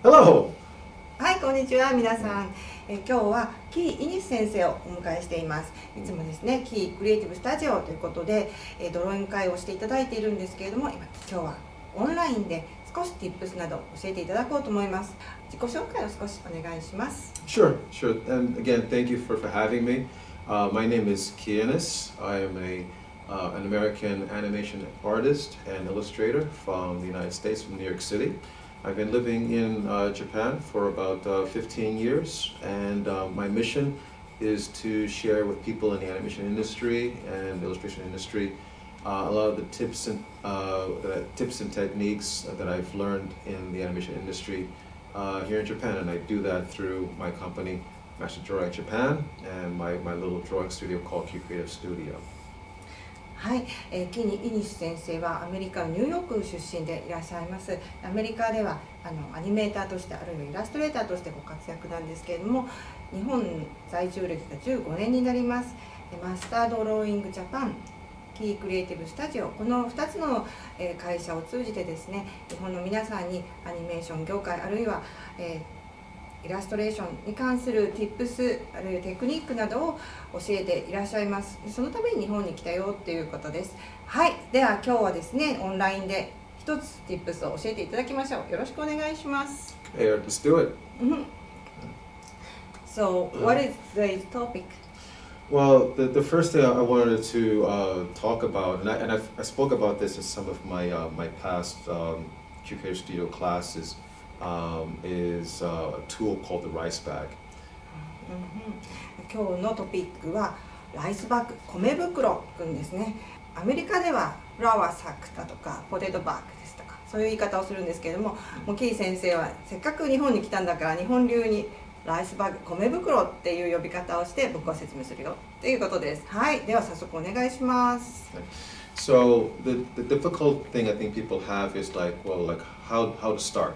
Hello! はい、こんにちは、皆さん。え今日はキー・イニス先生をお迎えしています。いつもですね、キー・クリエイティブ・スタジオということで、えドローイング会をしていただいているんですけれども、今今日はオンラインで少し Tips など教えていただこうと思います。自己紹介を少しお願いします。Sure, sure. And again, thank you for, for having me. Uh, my name is Kianis. I am a, uh, an American animation artist and illustrator from the United States, from New York City. I've been living in uh, Japan for about uh, 15 years, and uh, my mission is to share with people in the animation industry and illustration industry uh, a lot of the tips and uh, tips and techniques that I've learned in the animation industry uh, here in Japan, and I do that through my company, Master Drawing Japan, and my, my little drawing studio called Q Creative Studio. はい、えー、キニ・イニス先生はアメリカニューヨーク出身でいらっしゃいます。アメリカではあのアニメーターとしてあるいはイラストレーターとしてご活躍なんですけれども日本在住歴が15年になります。マスタードローイングジャパンキークリエイティブスタジオこの2つの会社を通じてですね日本の皆さんにアニメーション業界あるいは、えーイラストレーションに関する Tips あるいはテクニックなどを教えていらっしゃいますそのために日本に来たよっていうことですはいでは今日はですねオンラインで一つ Tips を教えていただきましょうよろしくお願いします Hey, let's do it. So what is the topic? Well, the, the first thing I wanted to uh, talk about, and, I, and I've, I spoke about this in some of my, uh, my past um, Q Creative Studio classes, um, is uh, a tool called the Rice Bag. 今日のトピックはライスバッグ米袋くんですね。アメリカではフラワーサックだとかポテトバッグですとかそういう言い方をするんですけれどももうキー先生はせっかく日本に来たんだから日本流にライスバッグ米袋っていう呼び方をして僕は説明するよ。っていうことです。はい。では早速お願いします。So the, the difficult thing I think people have is like, well, like how, how to start.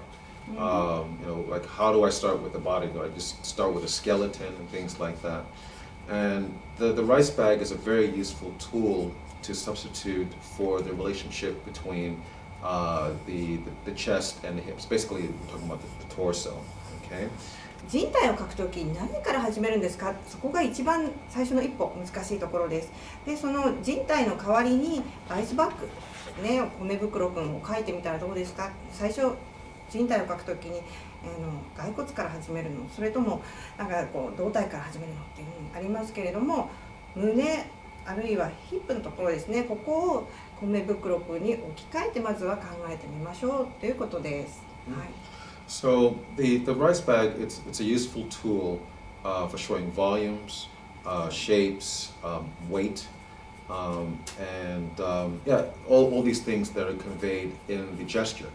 Um, you know, like how do I start with the body? Do I just start with a skeleton and things like that? And the, the rice bag is a very useful tool to substitute for the relationship between uh, the, the, the chest and the hips. Basically, we're talking about the, the torso. Okay. 人体を描くとき何から始めるんですかそこが一番最初の一歩難しいところですでその人体の代わりにアイスバッグね米袋くんを描いてみたらどうですか最初人体を描くときに、えーの骸骨から始めるのそれともなんかこう胴体から始めるのっていうふうにありますけれども胸あるいはヒップのところですねここを米袋に置き換えてまずは考えてみましょうということです、はい So the, the rice bag, it's, it's a useful tool uh, for showing volumes, uh, shapes, um, weight, um, and um, yeah, all, all these things that are conveyed in the gesture.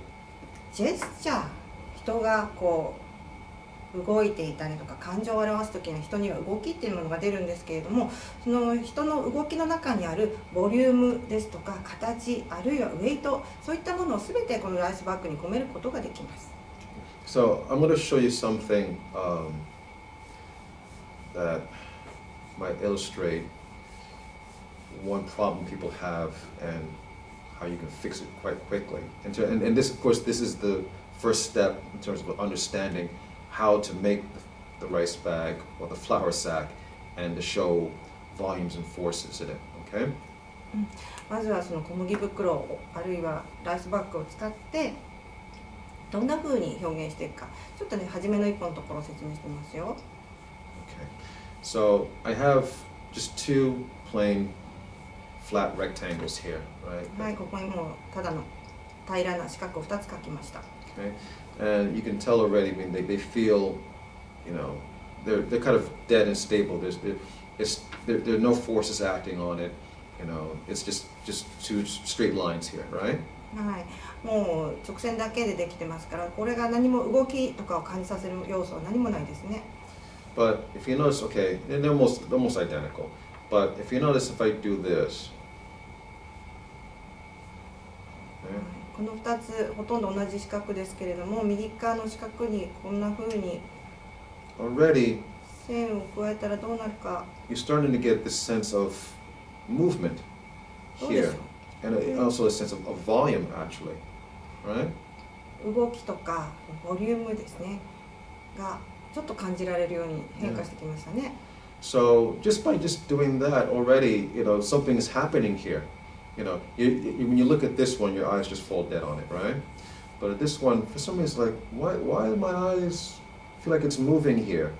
ジェスチャー人がこう動いていたりとか感情を表す時に人には動きっていうものが出るんですけれどもその人の動きの中にあるボリュームですとか形あるいはウェイトそういったものを全てこのライスバッグに込めることができます。So I'm going to show you something um, that might illustrate one problem people have and how you can fix it quite quickly. And, to, and, and this, of course, this is the first step in terms of understanding how to make the, the rice bag or the flour sack and to show volumes and forces in it. Okay. まずはその小麦袋をあるいはライスバッグを使ってどんな風に表現していくかちょっとね初めの一本のところを説明してますよ Okay. So I have just two plain flat rectangles here, right? はいここにもうただの平らな四角を2つ描きました Okay, and you can tell already. I mean, they, they feel, you know, they're they're kind of dead and stable. There's there, it's there, there are no forces acting on it. You know, it's just just two straight lines here, right? はい、もう直線だけでできてますからこれが何も動きとかを感じさせる要素は何もないですね But if you notice, okay, and they're almost almost identical. But if you notice, if I do this, この2つほとんど同じ四角ですけれども右側の四角にこんな風に already 線を加えたらどうなるか you're starting to get this sense of movement here, and a, also a sense of, of volume, actually, right? 動きとかボリュームですねがちょっと感じられるように変化してきましたね。So just by just doing that already, you know, something is happening here. You know, you, you, when you look at this one, your eyes just fall dead on it, right? But at this one, for some reason, like, why, why my eyes feel like it's moving here?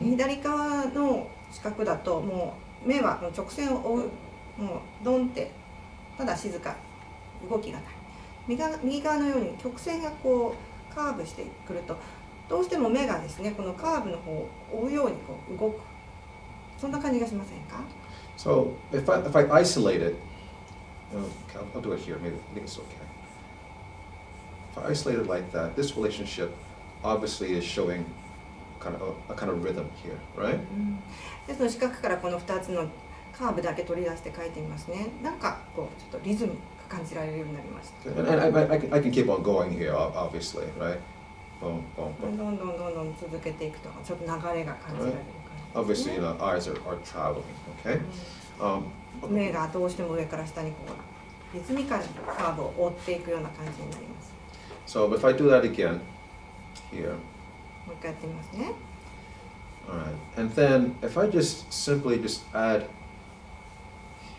左側の四角だともう目はもう直線を追うもうドンってただ静か動きがない右側右側のように曲線がこうカーブしてくるとどうしても目がですねこのカーブの方を追うようにこう動くそんな感じがしませんか so if I, if I isolate it, uh, okay, I'll, I'll do it here, maybe I think it's okay. If I isolate it like that, this relationship obviously is showing kind of a, a kind of rhythm here, right? ですので四角からこの2つのカーブだけ取り出して書いてみますねなんかこうちょっとリズムが感じられるようになりました And, I, I, I, can, I can keep on going here, ob- obviously, right? ど.んどんどんどん続けていくとちょっと流れが感じられる感じです Obviously, ね you know, eyes are, are traveling, okay? Um, うん目がどうしても上から下にこうリズミカルにカーブを追っていくような感じになります so if I do that again, here, もう一回やってみますね all right, and then if I just simply just add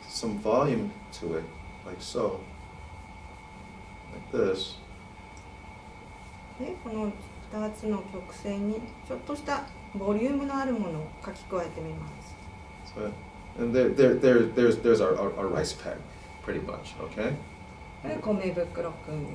some volume to it, like so, like this, でこの2つの曲線にちょっとした ボリュームのあるものを書き加えてみます so, and there, there, there, there's, there's our, our, our rice peg, pretty much, okay? これ米袋くんで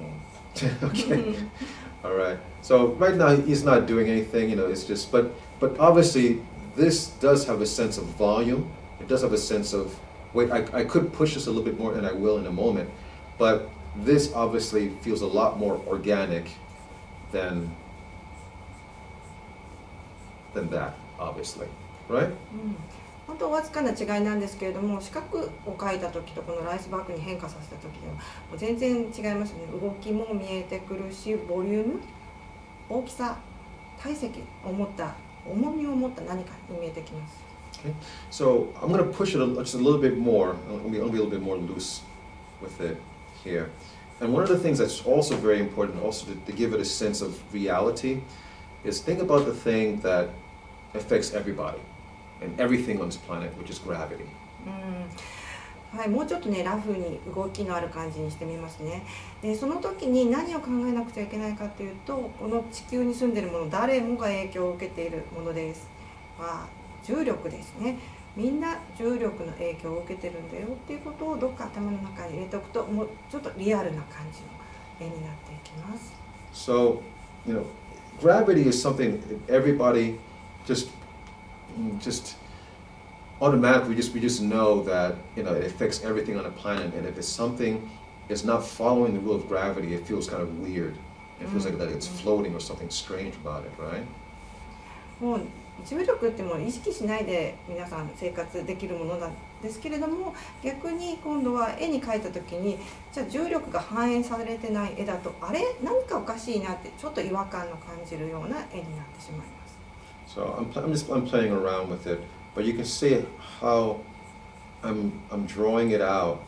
okay. す All right. So right now he's not doing anything, you know. It's just, but but obviously this does have a sense of volume. It does have a sense of wait. I, I could push this a little bit more, and I will in a moment. But this obviously feels a lot more organic than than that, obviously, right? うん本当わずかな違いなんですけれども四角を描いた時とこのライスバッグに変化させた時ではもう全然違いますね動きも見えてくるしボリューム大きさ体積を持った重みを持った何かに見えてきます So I'm going to push it a, just a little bit more. I'm going to be a little bit more loose with it here. And one of the things that's also very important, also to, to give it a sense of reality, is think about the thing that affects everybody and everything on this planet, which is gravity. うん。はい、もうちょっとねラフに動きのある感じにしてみますね。でその時に何を考えなくちゃいけないかというとこの地球に住んでいるもの誰もが影響を受けているものです。は重力ですね。みんな重力の影響を受けてるんだよっていうことをどっか頭の中に入れておくともうちょっとリアルな感じの絵になっていきます。So, you know, gravity is something everybody just, mm, just automatically just we just know that you know it affects everything on the planet, and if it's something is not following the rule of gravity, it feels kind of weird. It feels like that it's floating or something strange about it, right? もう重力ってもう意識しないで皆さん生活できるものなんですけれども逆に今度は絵に描いた時にじゃあ重力が反映されてない絵だとあれ何かおかしいなってちょっと違和感の感じるような絵になってしまいます。So I'm, pl- I'm just I'm playing around with it, but you can see how I'm I'm drawing it out,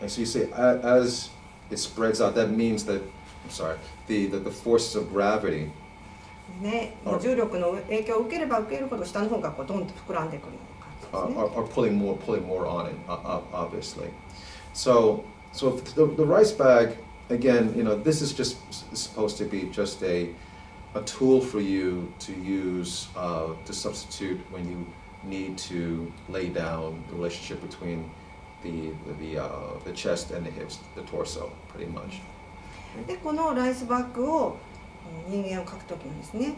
and so you see a- as it spreads out, that means that I'm sorry, the the, the forces of gravity ね、もう重力の影響を受ければ受けるほど下の方がこうドンと膨らんでくるような are, 感じですね。 are, are pulling more pulling more on it, uh, uh, obviously. So so if the, the rice bag again, you know, this is just s- supposed to be just a a tool for you to use uh, to substitute when you need to lay down the relationship between the the uh, the chest and the hips, the torso, pretty much. でこのライスバッグをえー人間を描く時のですね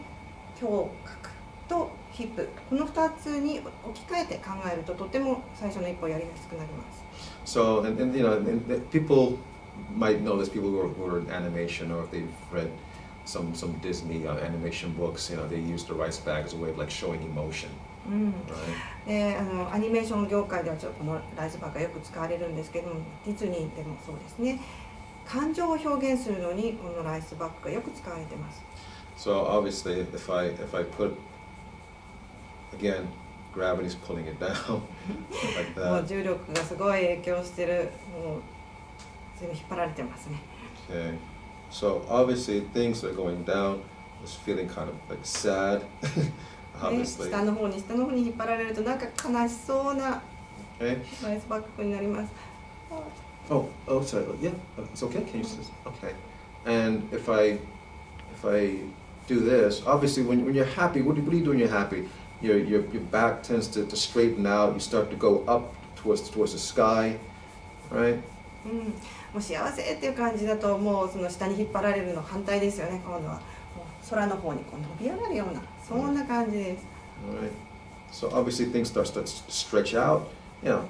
胸郭とヒップこの2つに置き換えて考えるととても最初の一歩やりやすくなります。 So, and, and you know, and, and people might know this. People who are, who are in animation, or if they've read some some Disney uh, animation books, you know, they use the rice bag as a way of like showing emotion, うん、right? であのアニメーション業界ではちょっとこのライスバッグがよく使われるんですけどもディズニーでもそうですね感情を表現するのにこのライスバッグがよく使われてます。So obviously, if I if I put again, gravity's pulling it down like もう that. 重力がすごい影響してるもう全部引っ張られてますね。Okay. So obviously things are going down. I was feeling kind of like sad, ね obviously. 下の方に下の方に引っ張られるとなんか悲しそうな Okay. ライスバックになります。 Oh, oh, sorry. Yeah, it's okay. Can you just okay? And if I, if I do this, obviously when, when you're happy, what do, what do you do when you're happy? Your, your, your back tends to, to straighten out. You start to go up towards towards the sky, right? うん、 もう幸せっていう感じだともうその下に引っ張られるの反対ですよね今度は空の方にこう伸び上がるようなそんな感じです、right. So obviously things start to stretch out, you know,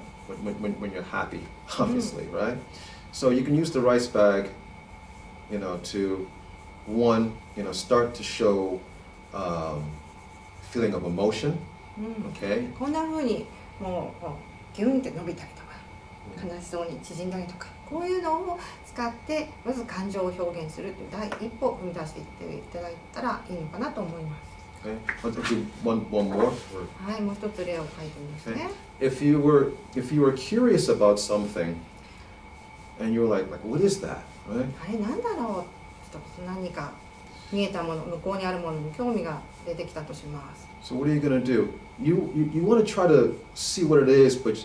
when, when, when you're happy, obviously, right? So you can use the rice bag, you know, to one, you know, start to show um, feeling of emotion, うん、okay? こんな風にもうギュンって伸びたりとか悲しそうに縮んだりとかこういうのを使ってまず感情を表現するという第一歩を踏み出していっていただいたらいいのかなと思います Okay. One, one more. はいもう一つ例を書いてみますね If you were, if you were curious about something, and you were like, like, what is that, right? あれなんだろうちょっと何か見えたもの向こうにあるものに興味が出てきたとします So what are you gonna do? You you, you want to try to see what it is, but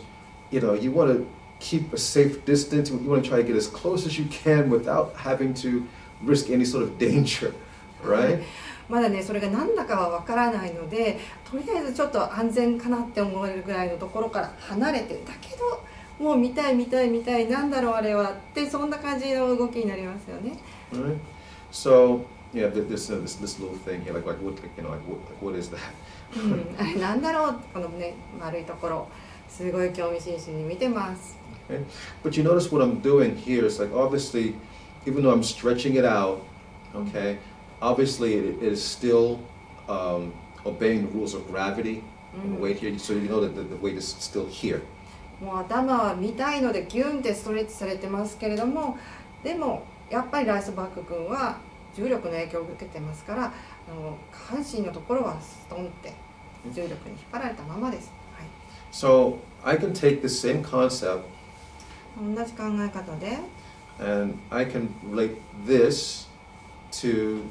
you know you want to keep a safe distance. You want to try to get as close as you can without having to risk any sort of danger, right? まだねそれが何だかはわからないのでとりあえずちょっと安全かなって思えるぐらいのところから離れてだけどもう見たい見たい見たいなんだろうあれはってそんな感じの動きになりますよね。Right. So yeah, th- this uh, this this little thing here, like like what like, you know like what, like what is that? うん、あれなんだろうこのね丸いところすごい興味津々に見てます。Okay. But you notice what I'm doing here is like obviously, even though I'm stretching it out, okay, obviously it, it is still um, obeying the rules of gravity and weight here. So you know that the, the weight is still here. もう頭は見たいのでギュンってストレッチされてますけれどもでもやっぱりライスバック君は重力の影響を受けてますからあの下半身のところはストンって重力に引っ張られたままです、はい、 So I can take the same concept 同じ考え方で and I can relate this to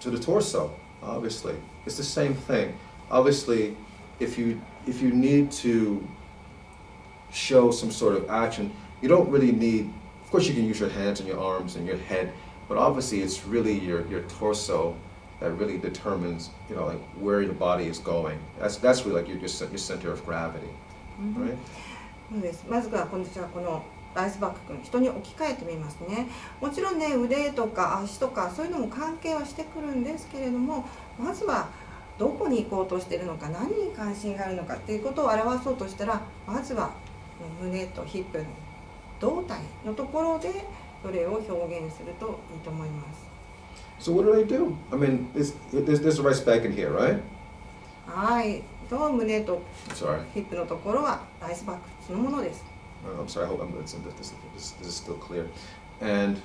to the torso. Obviously, it's the same thing. Obviously, if you if you need to show some sort of action, you don't really need. Of course, you can use your hands and your arms and your head, but obviously, it's really your your torso that really determines you know like where your body is going. That's that's really like your your, cen- your center of gravity, うん right? そうですまずは今度じゃあこの ライスバック君人に置き換えてみますねもちろんね腕とか足とかそういうのも関係はしてくるんですけれどもまずはどこに行こうとしてるのか何に関心があるのかっていうことを表そうとしたらまずは胸とヒップの胴体のところでそれを表現するといいと思います So what did I do? I mean, there's there's a rice bag in here, right? はいと胸と.ヒップのところはライスバックそのものです Uh, I'm sorry. I hope I'm, this, this, this, this is still clear. And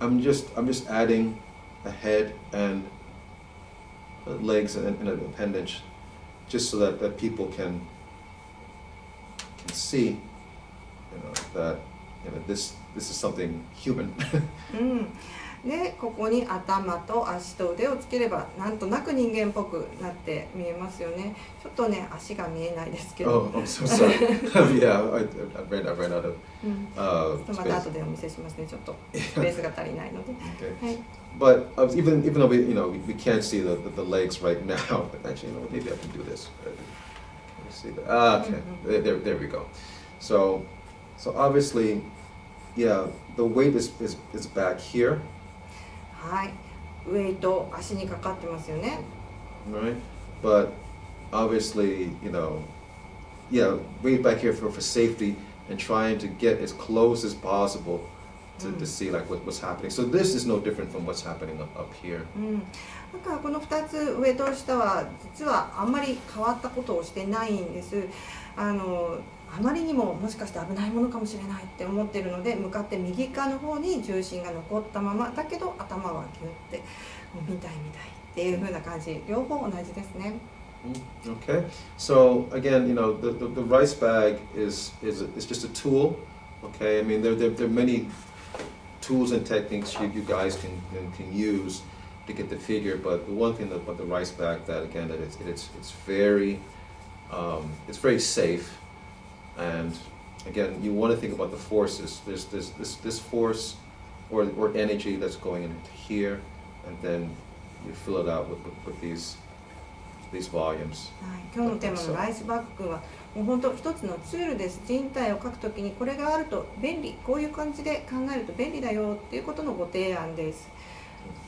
I'm just I'm just adding a head and uh, legs and, and an appendage, just so that, that people can can see, you know, that you know this this is something human. うん、でここに頭と足と腕をつければなんとなく人間っぽくなって見えますよねちょっとね足が見えないですけど、oh, I'm so sorry. yeah, I, I ran I ran out of うん、uh, ちょっとまた space. 後でお見せしますねちょっとスペースが足りないので Okay. はい But uh, even even though we you know we, we can't see the, the, the legs right now, but actually you know maybe I can do this. Uh, Let me see that. Ah, okay. Mhm. There, there there we go. So so obviously, yeah, the weight is is, is back here, はいウェイト足にかかってますよね right? But obviously you know, yeah, weight back here for for safety and trying to get as close as possible to, to Mm. see like what, what's happening. So this is no different from what's happening up, up here. うん、だからこの2つ上と下は実はあんまり変わったことをしてないんですあのあまりにももしかして危ないものかもしれないって思ってるので向かって右側の方に重心が残ったままだけど頭はギュッて見たい見たいっていう風な感じ両方同じですね Okay, so again, you know, the, the, the rice bag is, is, is just a tool. Okay, I mean, there, there, there are many tools and techniques you, you guys can, can, can use to get the figure. But the one thing about the rice bag that again that it's it's it's very um, it's very safe, and again you want to think about the forces. There's this this this force or or energy that's going into here, and then you fill it out with with, with these these volumes. はい、今日のテーマのライスバッグはもう本当一つのツールです人体を描くときにこれがあると便利こういう感じで考えると便利だよっていうことのご提案です、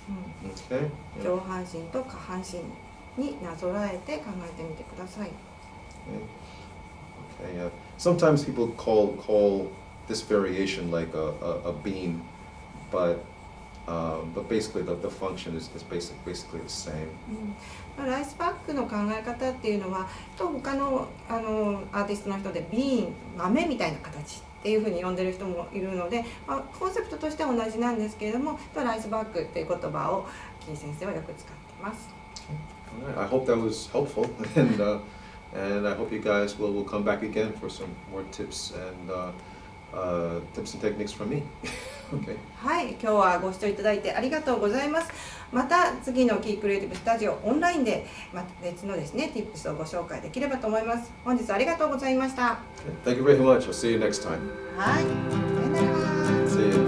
う Okay. ん、上半身と下半身になぞらえて考えてみてください Okay. Uh, Sometimes people call call this variation like a, a, a beam, but um, but basically the, the function is, is basic, basically the same. Mm-hmm. ライスバックの考え方っていうのはと他のあのアーティストの人でビーン豆みたいな形っていうふうに呼んでる人もいるので、まあ、コンセプトとしては同じなんですけれどもライスバックっていう言葉を金先生はよく使ってます。Right. I hope that was helpful. And, uh, and I hope you guys will, will come back again for some more tips and uh, uh, tips and techniques from me. okay. はい、今日はご視聴いただいてありがとうございます。また次のキークリエイティブスタジオオンラインでまた別のですね Tips をご紹介できればと思います。本日はありがとうございました。Thank you very much. I'll see you next time. はい、さよなら。See you.